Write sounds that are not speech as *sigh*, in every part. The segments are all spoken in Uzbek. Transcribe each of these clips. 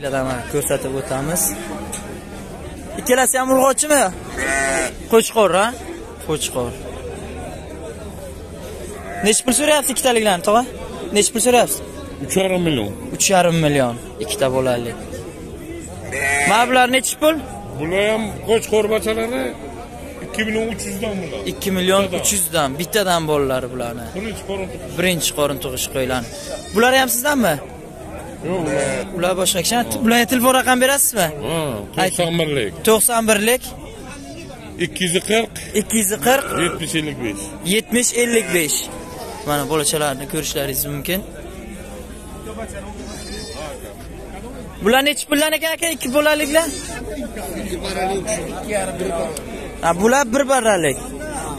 Mana ko'rsatib o'tamiz. Ikkalasi ham urg'ochimi? Qo'chqor, ha? Qo'chqor. Necha pul so'rayapsiz ikkitaliklarni, tog'a? Necha pul so'rayapsiz? 3,5 million. 3,5 million ikkita bo'lali. Mana bular necha pul? Bular ham qo'chqor bachalari 2 million 300 dan bular. 2 million 300 dan bittadan bolalar bularni. Birinchi qo'rin. Birinchi qorin tug'ish qo'yiladi. Bular ham sizdanmi? Yo'q, ular. Boshqa kishi. Bularga telefon raqam berasizmi? Ha, 91lik. 91lik 240 240 70 55. 70 55. Mana bolachalarni ko'rishlaringiz mumkin. Bular necha puldan ekan aka? Ikki bolaliklar? Ha, bular bir barralik.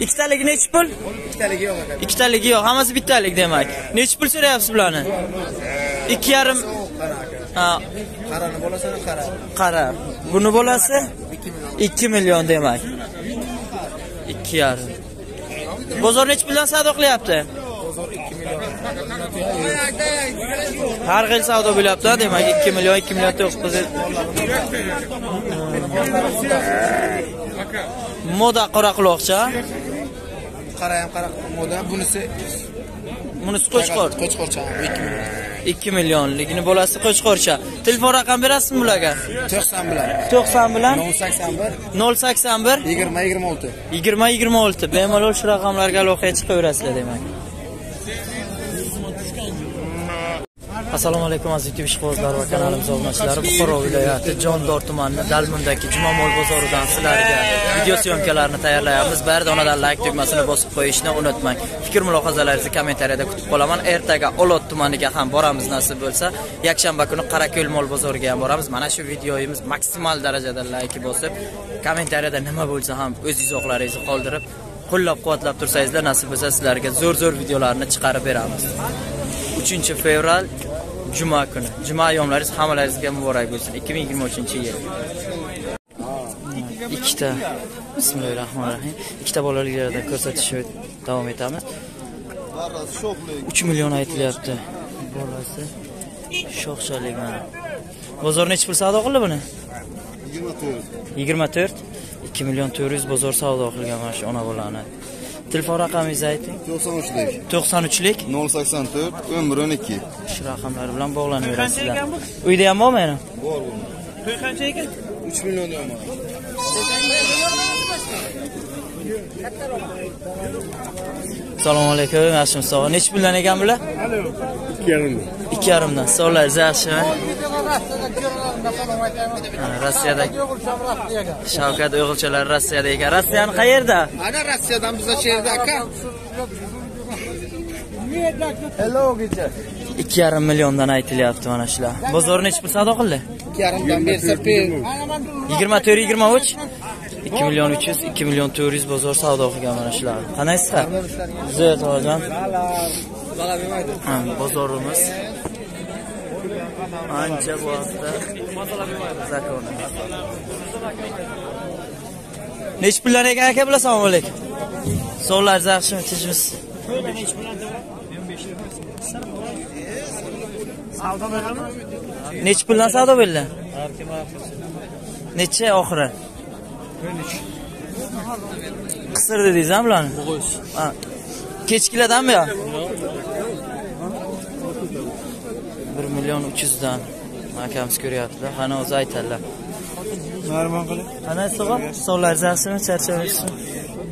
Ikkitaligi necha pul? Ikkitaligi yo'q aka. Ikkitaligi yo'q, hammasi bittalik demak. Necha pul so'rayapsiz bularni? 2,5 Ha, Qarani bo'lasini qara. qara. Buni bolasi 2 million demak. 2,5. Bozor necha puldan savdo qilyapti? Har xil savdo bo'lyapti, demak 2 million, 2 million 900. Moda qoraquloqcha. Qara ham qara. Moda bunisi Bunisi qo'chqor. qo'chqorcha 2 million. 2 millionligini bolasi qo'chqorcha. Telefon raqam berasizmi bularga? 90 bilan. 90 bilan 081 081 20 26. 20 26 bemalol shu raqamlarga aloqaga chiqaverasizlar demak. Assalomu alaykum aziz YouTube ishqibozlari va kanalimiz obunachilari. Buxoro viloyati Jondor tumanining Dalmundagi Juma mol bozoridan sizlarga video syomkalarni tayyorlayapmiz. Bardonadan layk tugmasini bosib qo'yishni unutmang. Fikr mulohazalaringizni kommentariyada kutib qolaman. Ertaga Olot tumaniga ham boramiz nasib bo'lsa, yakshanba kuni Qarako'l mol bozoriga ham boramiz. Mana shu videoyimiz maksimal darajada layki bosib, kommentariyada nima bo'lsa ham o'z izohlaringizni qoldirib, qo'llab-quvvatlab tursangizlar, nasib bo'lsa sizlarga zo'r-zo'r videolarni chiqarib beramiz. 3 fevral juma kuni. Juma ayyomlaringiz hammalaringizga muborak bo'lsin. 2023-yil. Ikkita Bismillahirrohmanirrohim. Ikkita bolaliklarda ko'rsatishni davom etamiz. 3 million aytilyapti. Bolasi shoxshalik mana. Bozor necha pul savdo qildi buni? 24. 24 2 million 400 bozor savdo qilgan mana shu ona bolani. Telefon raqamingizni ayting. 93lik. 93lik 084 1112. shu raqamlar bilan bog'lanaverasizlar. Uyda ham bormi yana? Bor. To'y qancha ekan? 3 million deyapman. Assalomu alaykum, yaxshimisiz? sog'? Necha puldan ekan bular? 2,5. 2,5 dan. Sog'laringiz yaxshimi? Mana Rossiyada Shavkat o'g'ilchalari Rossiyada ekan. Rossiyani qayerda? Ana Rossiyadan bizga sherda aka. Hello gicha. 2,5 milliondan aytilyapti mana shular. Bozor necha pul savdo qildi? 2,5dan bersa per. 24 23 2 million 300 2 million 400 bozor savdo qilgan mana shular. Qanaysizlar? Zo'r to'g'ridan. Bala bermaydi. Ha, bozorimiz ancha bu hafta zakoni. Nech pullar ekan aka bular? Assalomu alaykum. Sog'laringiz yaxshimi? Tinchmisiz? Savdo bo'ladimi? Nech puldan savdo bo'ldi? Necha oxiri? Qisir dedingiz ham bularni? Ha. Kechkilardanmi yo? 1 million 300 dan akamiz ko'ryaptilar. Qani o'zi aytadilar. Narmon qilib. Qani sog'ib? Sog'laringiz yaxshimi? Charchamaysiz?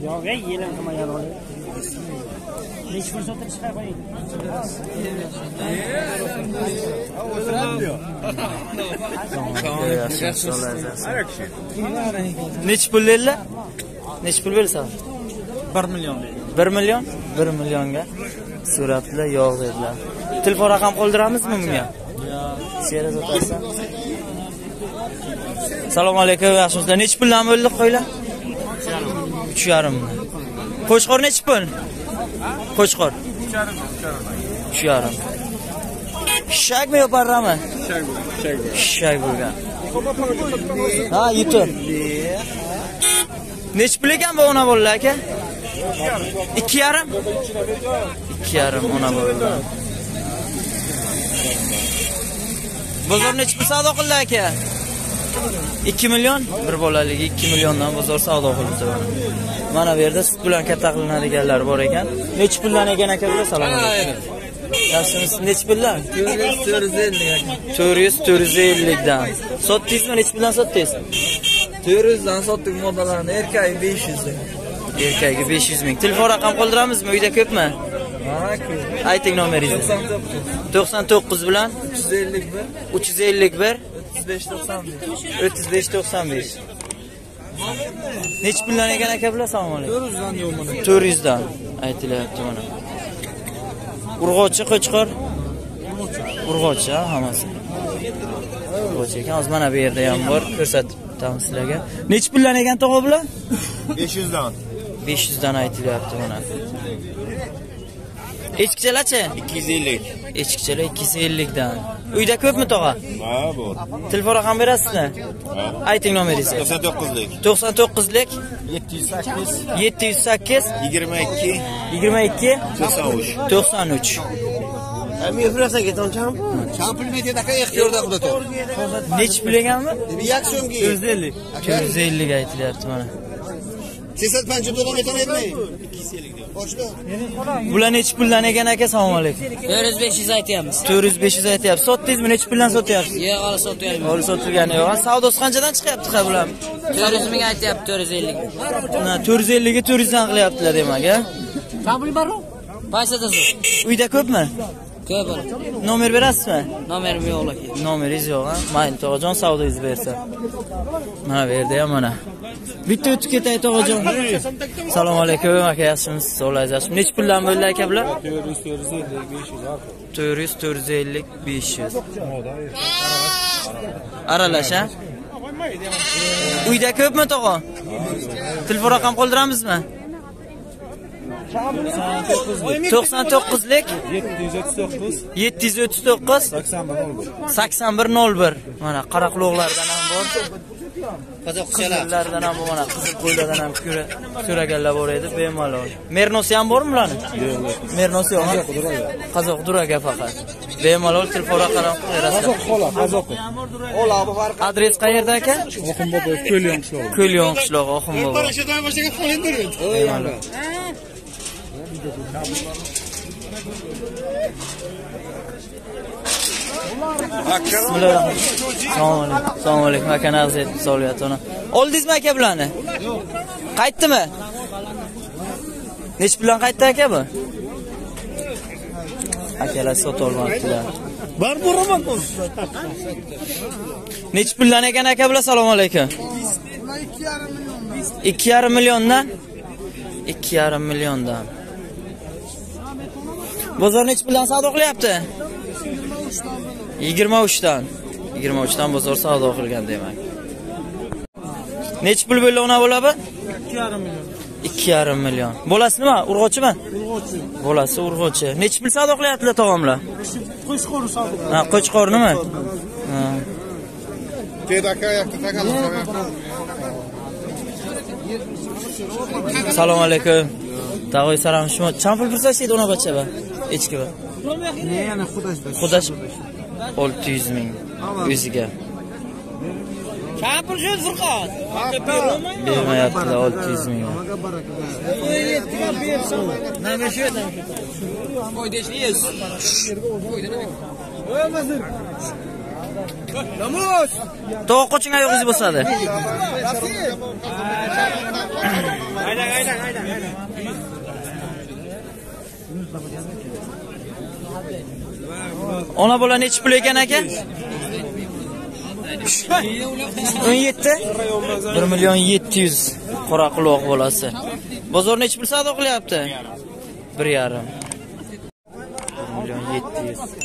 Yo'q, ey, yelim qilmagan. Nechi pul qo'ying. Nech pul dedilar? Nech pul bersa? 1 million. 1 million? 1 millionga so'rabdilar, yo'q dedilar. Telefon raqam qoldiramizmi bunga? Sheraz otasan. Assalomu alaykum, yaxshimisizlar? Nech puldan bo'ldi qo'ylar? 3,5 ming. Qo'shqor nech pul? Qo'shqor. 3,5. Shagmi yo parrami? shak shag. Shag bo'lgan. Ha, yutib. Nech pul ekan bu ona bolalar aka? 2,5? 2,5 ona bolalar. Bozor nechi pul savdo qildi aka? 2 million bir bolaligi 2 milliondan bozor savdo qilibdi mana. Bu yerda sut bilan katta qilinadiganlar bor ekan. Nechi puldan ekan aka bular? Salom. Yaxshimisiz? Nechi puldan? 450 450 dan. Sotdingizmi? Nechi puldan sotdingiz? 400 dan sotdik modalarni, erkagi 500 dan. Erkagiga 500 ming. Telefon raqam qoldiramizmi? Uyda ko'pmi? Ayting nomeringizni. 99 99 bilan 351 351 35 91. 35 95. Nechi puldan ekan aka bular? Assalomu alaykum. 400 dan yo'q mana. 400 dan aytilyapti mana. Urg'ochi qo'chqor. Urg'ochi ha, hammasi. Urg'ochi ekan. Hozir mana bu yerda ham bor, ko'rsatib o'tamiz sizlarga. Nechi puldan ekan tog'a bular? 500 dan. 500 dan aytilyapti mana. Echkichalarchi? 250. Echkichalar 250 dan. Uyda ko'pmi tog'a? Ha, bu. Telefon raqam berasizmi? Ayting nomeringizni. 99lik. 99lik 708 708 22 22 93. 93. Nechi pul ekanmi? 450. 450 ga aytilyapti mana. Bular nechi puldan ekan aka? Assalomu alaykum. 400 500 aytyapmiz. 400 500 aytyapsiz. Sotdingizmi? Nechi puldan sotyapsiz? Yo'q, hali sotyapmiz. Holi sotilgani yo'q. Savdosi qanchadan chiqyapti ha bular? 400 ming aytyapti 450. Na 450 ga 400 dan qilyaptilar demak, a? Kabul bor? Paysatasiz. Uyda ko'pmi? Ko'p bor. Nomer berasizmi? Nomerim yo'q aka. Nomeringiz yo'q, ha? Mayli, tog'ajon savdoyingizni bersa. Mana bu yerda ham mana. Bitta o'tib ketay tog'ajon. Assalomu alaykum aka, yaxshimisiz? Sog'ligingiz yaxshimi? Nechi puldan bo'ldi aka bular? 400 450 500. Aralash, ha? Uyda ko'pmi tog'a? Telefon raqam qoldiramizmi? 99lik 739 8101 mana qaraquloqlardan ham bor qizillardan ham mana qizil qo'ylardan ham so'raganlar bor edi bemalol mernosi ham bormi bularni mernosi yo'q qozoq duraga faqat bemalol telefon raqamini berasizlar adres qayerda aka Oxunbobo Ko'lyon qishlog'i. ko'lyon qishlog'i oxunbobo bemalol. Assalomu alaykum. Assalomu alaykum. Aka solyapti. Oldingizmi aka bularni? Qaytdimi? Nech puldan qaytdi aka bu? Akalar sotib. Bar bo'raman bu. Nech puldan ekan aka bular? Assalomu alaykum. 2,5 milliondan? 2,5 milliondan. Bozor nech puldan savdo qilyapti? 23 dan. 23 dan bozor savdo qilgan demak. Nech pul bo'ldi ona bola bu? 2,5 million. 2,5 million. Bolasi nima? Urg'ochimi? Urg'ochi. Bolasi urg'ochi. Nech pul savdo qilyaptilar tog'amlar? Qo'shqor savdo. Ha, qo'chqornimi? Ha. Kedaka takalım. Assalomu alaykum. Tag'oy salom. Chan pul pul so'raydi ona bacha ba? Echki. Ne yana xudashda. Xudosh 600 ming o'ziga. Kabul shu Furqon. Bermayaptilar 600 ming. Maga baraka. Nima shu? Qo'yda ishlays. To'q qo'ching oyog'ingiz bosadi. Ona bola nechi pul ekan aka? 17? 1 million 700 qora quloq bolasi. Bozor nechi pul savdo qilyapti? 1,5. 1 million 700.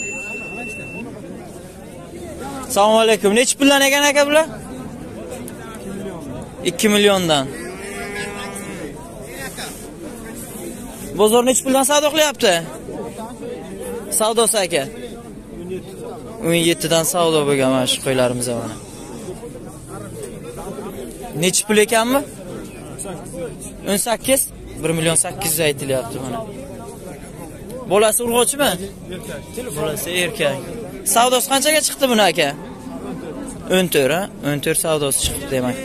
Assalomu alaykum. Nechi puldan ekan aka bular? 2 milliondan. Bozor nechi puldan savdo qilyapti? Savdosi aka. 17 dan savdo bo'lgan mana shu qo'ylarimiz mana. Nechi pul ekanmi? 18 1 million 800 aytilyapti mana. Bolasi urg'ochimi? Bolasi erkak. savdosi qanchaga chiqdi buni aka 14 ha 14 savdosi chiqdi demak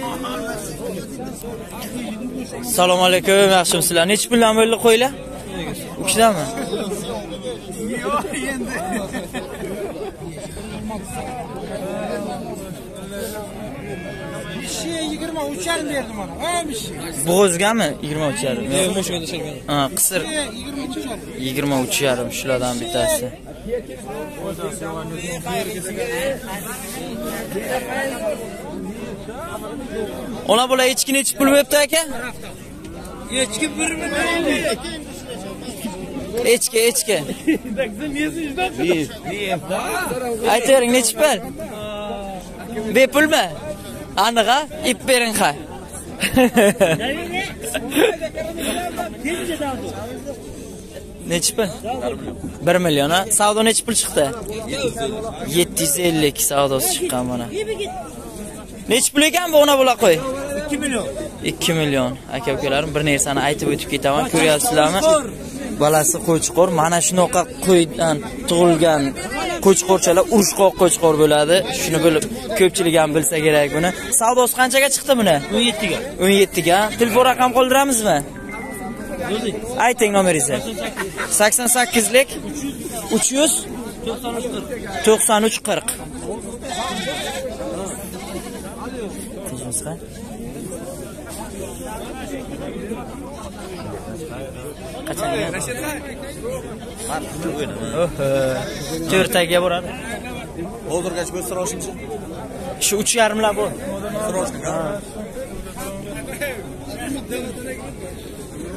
assalomu alaykum yaxshimisizlar nechi puldan bo'ldi qo'ylar ikkitami Kişiye 23 yarim verdim ona. He bir şey. bo'g'ozgami 23 yarim ha qisir Kişiye 23 yarim. 23 yarim shulardan bittasi ona bola echki nechi pul beribdi aka Geçki bir mi? Echki echki. *laughs* Aytavering nechi pul? Bepulmi? Aniq a ip bering ha. *laughs* Nechi pul? Bir million a savdo nechi pul chiqdi? Yetti yuz ellik savdosi chiqqan mana nechi pul ekan bu? Ona bo'la qo'y. 2 milyon. 2 million. Aka ukalarim bir narsani aytib o'tib ketaman. Ko'ryapsizlarmi bolasi qo'chqor. Mana shunaqa qo'ydan tug'ilgan qo'chqorchalar urushqoq qo'chqor bo'ladi. Shuni bilib ko'pchilik ham bilsa kerak buni. Savdosi qanchaga chiqdi buni? 17 ga. 17 ga telefon raqam qoldiramizmi? Ayting nomeringizni. 88 lik 300 93 40 Tinchimizmi? to'rttaga boradi. O'ldirgach bu siroshinchi. shu uch yarimlar bu.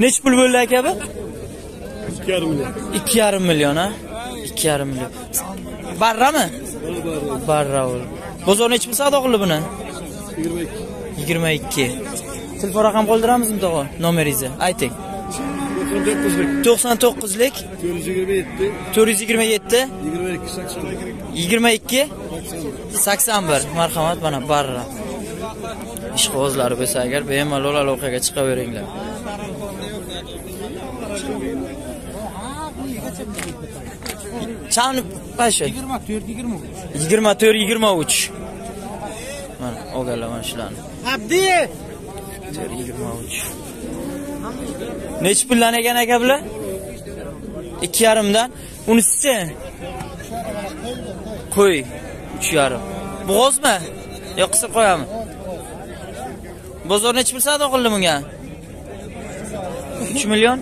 Nechi pul bo'ldi aka bu? Ikki yarim million. A ikki yarim million. Barrami? Barra bo'ldi bozor nechi pul savdo qildi buni? Yigirma ikki. Telefon raqam qoldiramizmi tog'a nomeringizni ayting to'qson to'qqizlik. to'rt yuz yigirma yetti. yigirma ikki sakson bir. Marhamat mana barra. Ishqibozlari bo'lsa agar bemalol aloqaga chiqaveringlar. Chani qaysi 24 23. yigirma to'rt yigirma uch. Mana olganlar mana shularni. Abdi. to'rt yigirma uch nechi puldan ekan aka bular? Ikki yarimdan. Unisichi qo'y uch yarim. Bo'g'ozmi? Yo qisir qo'yami? Bozor nechi pul savdo qildi bunga? 3 million?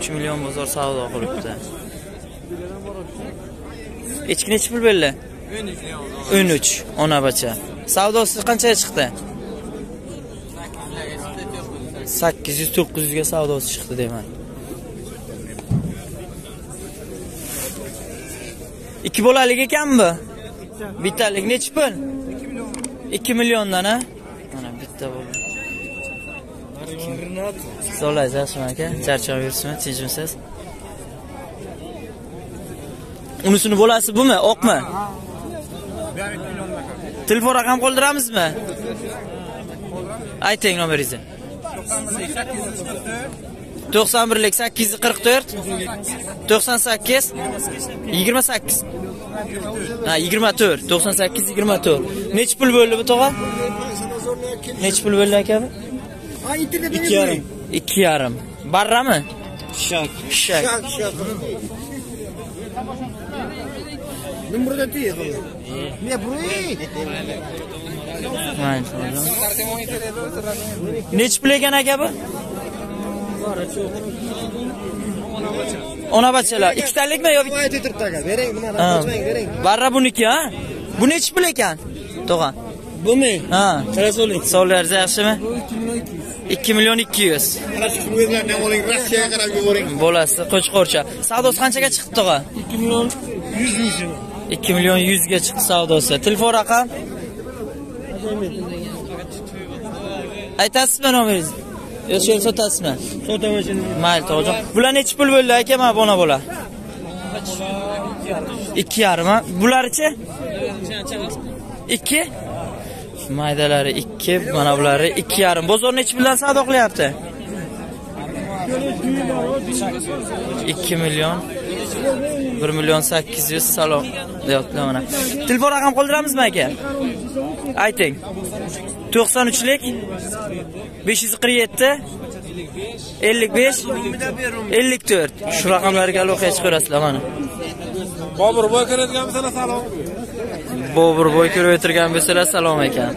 3 million bozor savdo qilibdi. Echki nechi pul berdi? 13 13 ona bacha savdosi qanchaga chiqdi? Sakkiz yuz to'qqiz yuzga savdosi chiqdi deyman. Ikki bolalik ekanmi? Bu bittalik nechi pul? Ikki milliondan a mana bitta bo'ldi. So'laysiz yaxshimi aka charchab yuribsizmi? Tinchmisiz unisini bolasi bumi oqmi? Telefon raqam qoldiramizmi? Ayting nomeringizni. To'qson birlik sakkiz yuz qirq to'rt. to'qson sakkiz yigirma sakkiz. Ha yigirma to'rt to'qson sakkiz yigirma to'rt. Nechi pul bo'ldi bu tog'a? Nechi pul bo'ldi aka bu ikki yarim. ikki yarim. Barrami? Shak. shak. Mayli. Nechi pul ekan aka bu ona bachalar ikkitalikmi yo Bu ayet etirtaga. Vereng buna. Ha. Qo'ymang, vereng. barra buniki ha bu nechi pul ekan tog'a Bumi. ha Qarasoli. sog'ligingiz yaxshimi ikki million ikki yuz oling, Rossiyaga qarab yuboring. bolasi qo'chqorcha savdosi qanchaga chiqdi tog'a 2 million 100 ming ikki million yuzga chiqdi savdosi telefon raqam aytasizmi nomeringizni yo shu yerda sotasizmi Sotaman mayli to'g'ri bular nechi pul bo'ldi aka mana bona bola? Ikki yarim bularchi? Ikki? Maydalari ikki mana bulari ikki yarim bozor nechi puldan savdo qilyapti? Ikki million. Bir million sakkiz yuz salom. Deyapti mana. Telefon raqam qoldiramizmi aka? Ayting. To'qson uchlik besh yuz qirq yetti ellik besh ellik to'rt. Shu raqamlarga aloqa chiqarasizlar mana. Bobur boy kiradigan salom. Bobur boy ko'rib o'tirgan bo'lsalar salom ekan